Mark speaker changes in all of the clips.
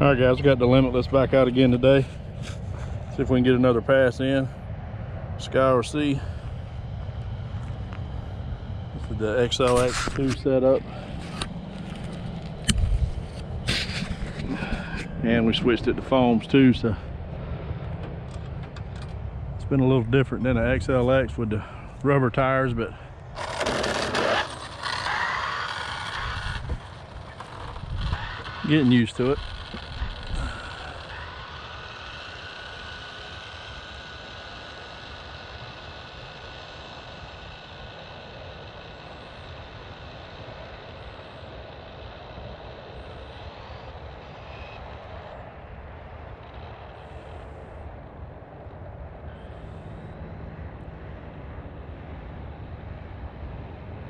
Speaker 1: All right, guys, we got the limitless back out again today. See if we can get another pass in. Scour C. This is the XLX2 setup. And we switched it to foams too, so it's been a little different than the XLX with the rubber tires, but getting used to it.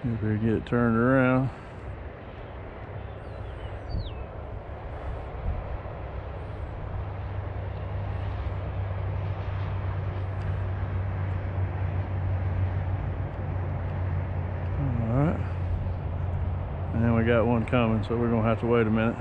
Speaker 1: If we get it turned around. Alright. And then we got one coming, so we're gonna have to wait a minute.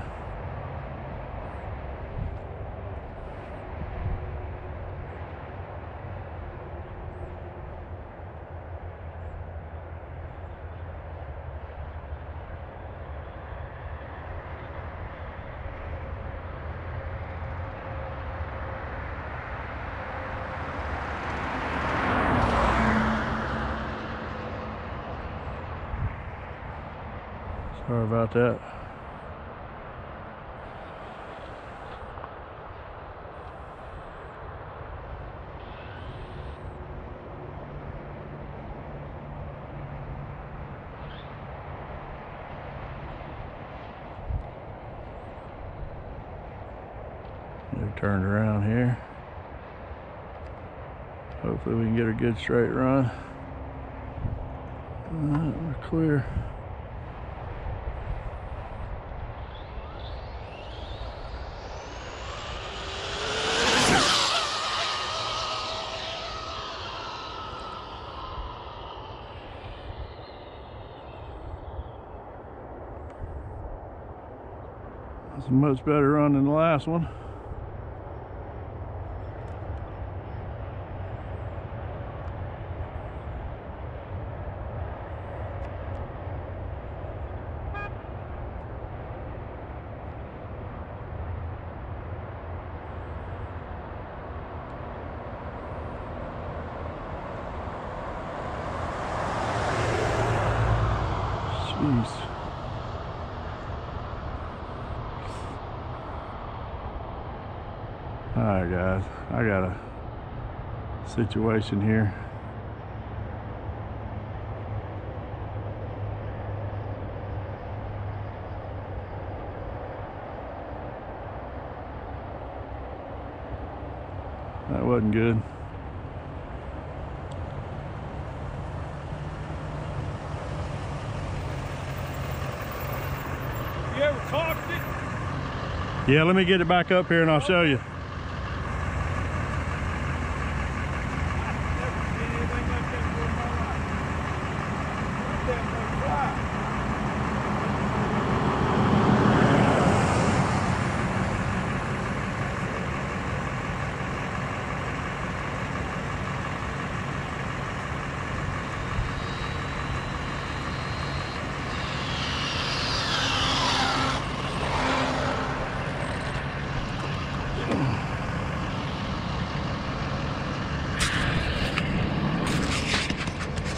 Speaker 1: Sorry about that. Get turned around here. Hopefully we can get a good straight run. Right, we're clear. It's a much better run than the last one. Jeez. All right, guys, I got a situation here. That wasn't good.
Speaker 2: You ever cocked it?
Speaker 1: Yeah, let me get it back up here and I'll show you.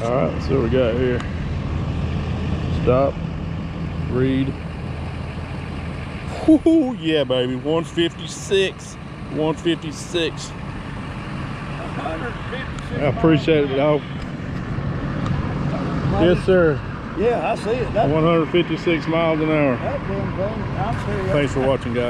Speaker 1: All right, let's see what we got here. Stop, read. Whoo, yeah, baby, 156, 156.
Speaker 2: 156
Speaker 1: I appreciate it, dog. Yes, sir.
Speaker 2: Yeah, I see it. That,
Speaker 1: 156 miles an hour.
Speaker 2: that damn thing, I'm serious.
Speaker 1: Thanks for watching, guys.